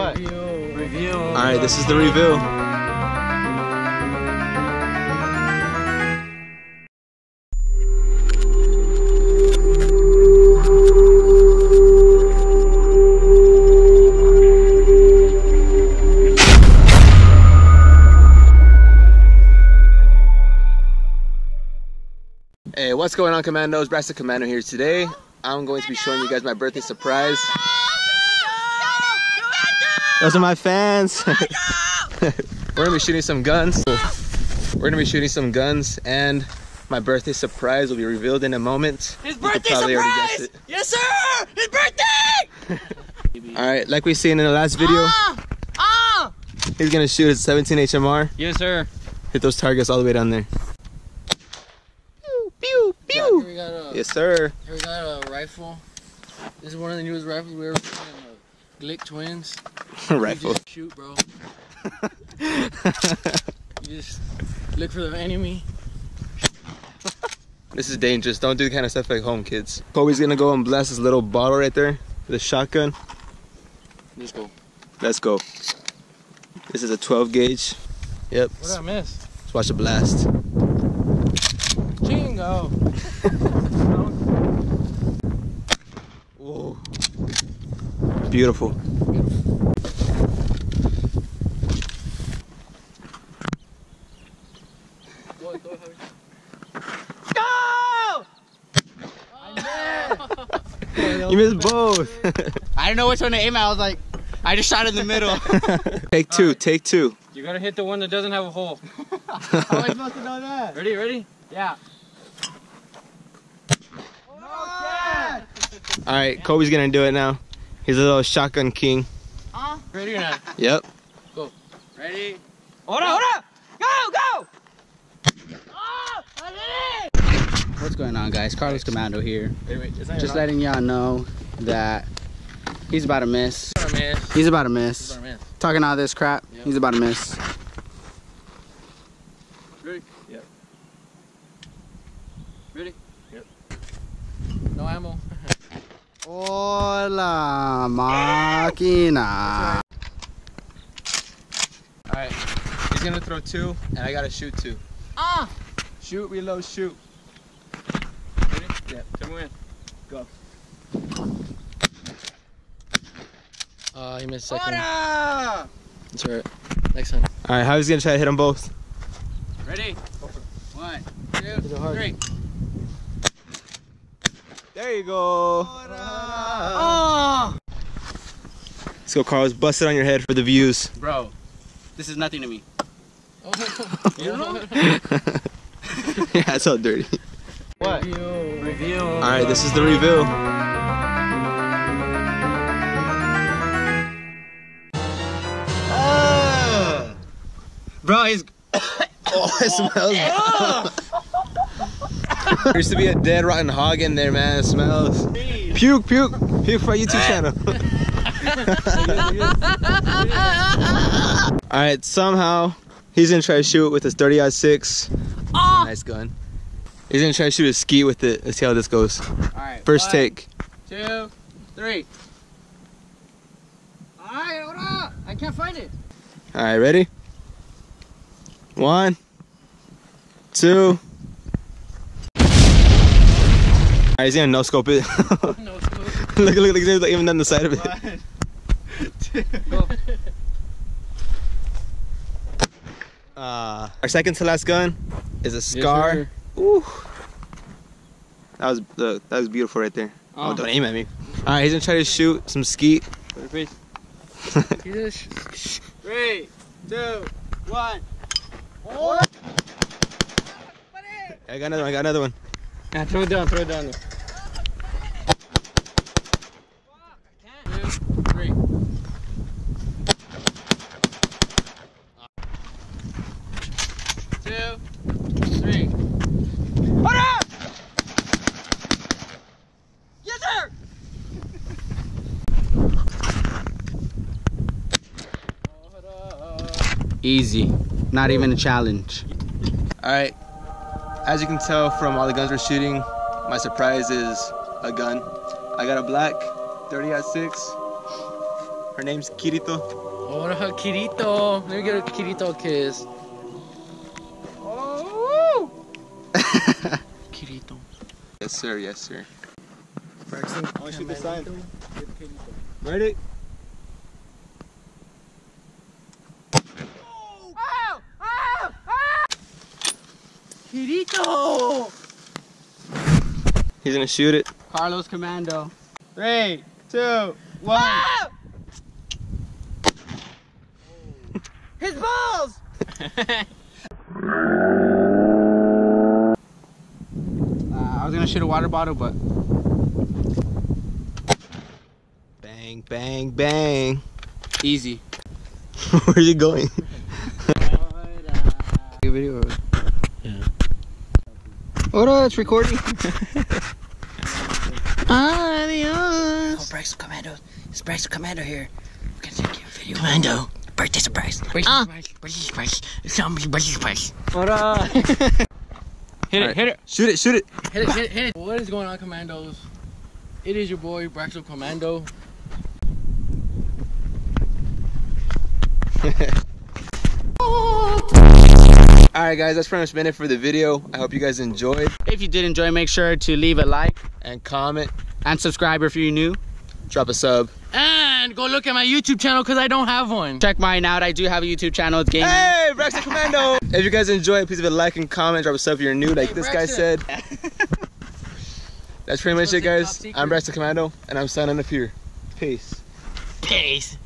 What? Review. Review. All right, this is the reveal. Hey, what's going on, Commandos? Braxto Commando here today. I'm going to be showing you guys my birthday surprise. Those are my fans. We're gonna be shooting some guns. We're gonna be shooting some guns, and my birthday surprise will be revealed in a moment. His birthday surprise! Yes, sir! His birthday! All right, like we seen in the last video, Ah! Ah! he's gonna shoot his 17 HMR. Yes, sir. Hit those targets all the way down there. Pew pew Here pew. we got a, Yes, sir. here we got a rifle. This is one of the newest rifles we ever seen. The Glick Twins. You Rifle. just shoot, bro. You just look for the enemy. This is dangerous. Don't do the kind of stuff like home, kids. Kobe's gonna go and blast this little bottle right there with a shotgun. Let's go. Let's go. This is a 12 gauge. Yep. What did I miss? Let's watch the blast. Chingo. Beautiful. What, go ahead. You missed both. I didn't know which one to aim at. I was like, I just shot in the middle. take two. Take two. You gotta hit the one that doesn't have a hole. How am I supposed to know that? Ready, ready? Yeah. All right, Kobe's gonna do it now. He's a little shotgun king. Ready or not? Yep. Go. Ready? Hold on, hold on! Go, go! Oh, What's going on, guys? Carlos Commando here. Just letting y'all know that he's about to miss. Sorry, man. He's about to miss. Sorry, man. Talking all this crap, Yep. he's about to miss. Ready? Yep. Ready? Yep. No ammo. Hola, máquina. All right. He's gonna throw two, and I gotta shoot two. Ah! Shoot, reload, shoot. Ready? Yep. Tell me when. Go. Uh, he missed second. Hola! That's alright. Next time. All right. How he's gonna try to hit them both? Ready? One, two, Is it hard? three. There you go. Oh! Let's go, Carlos. Bust it on your head for the views. Bro, this is nothing to me. Oh. yeah, it's all dirty. What? Review. Review. All right, this is the reveal. Ah. Bro, he's. Oh, it smells. there used to be a dead rotten hog in there, man. It smells. Puke, puke, puke for our YouTube channel. All right, somehow he's gonna try to shoot with his 30 six. Ah. Nice gun. He's gonna try to shoot a skeet with it. Let's see how this goes. Alright. First one, take. Two, three. Alright, hold on. I can't find it. All right, ready? One, two. Right, he's gonna no scope it. No, it's cool. look, look, look, he's even on the side of it. One, two. Go. Uh, our second to last gun is a scar. sir. Ooh. That was the that was beautiful right there. Oh, Oh. don't aim at me. All right, he's gonna try to shoot some skeet. Put your face. Three, two, one. I got another one. I got another one. Yeah, throw it down, throw it down there. Easy. Not even a challenge. All right. As you can tell from all the guns we're shooting, my surprise is a gun. I got a black 30 at six. Her name's Kirito. Oh, what a Kirito. Let me get a Kirito kiss. Oh. Kirito. Yes, sir. Yes, sir. Braxton. I want to shoot the sign. Ready? Kirito. He's gonna shoot it. Carlos Commando. Three, two, one. His balls. Uh, I was gonna shoot a water bottle, but Bang, bang, bang. easy. Where's he going? Video. Yeah. What up? It's recording. Adios. Oh, Bryce Commando. It's Bryce Commando here. We're gonna take you a video. Commando. Birthday surprise. Birthday Ah. surprise. Birthday surprise. Zombie birthday surprise. What up? Hit it, Alright. hit it, Shoot it, shoot it. hit it, hit it, hit it. What is going on, Commandos? It is your boy, Braxto Commando. Alright guys, that's pretty much been it for the video. I hope you guys enjoyed. If you did enjoy, make sure to leave a like And comment, and subscribe if you're new. drop a sub. And go look at my YouTube channel because I don't have one. Check mine out. I do have a YouTube channel. It's gaming. Hey, Braxton Commando! if you guys enjoy it, please leave a like and comment, drop a sub if you're new, like Hey, this guy said. That's pretty much it, guys. I'm Braxto Commando, and I'm signing off here. Peace. Peace.